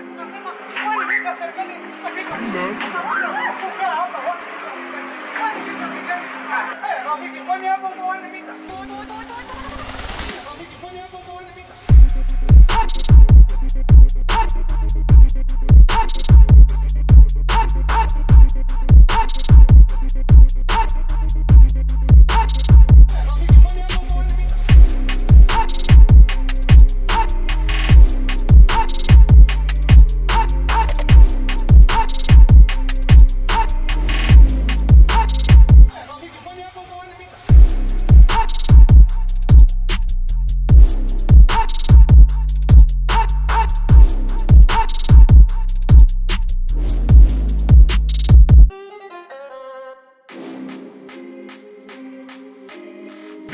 Nasema kwani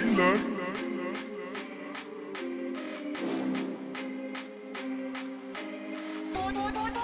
killer. killer.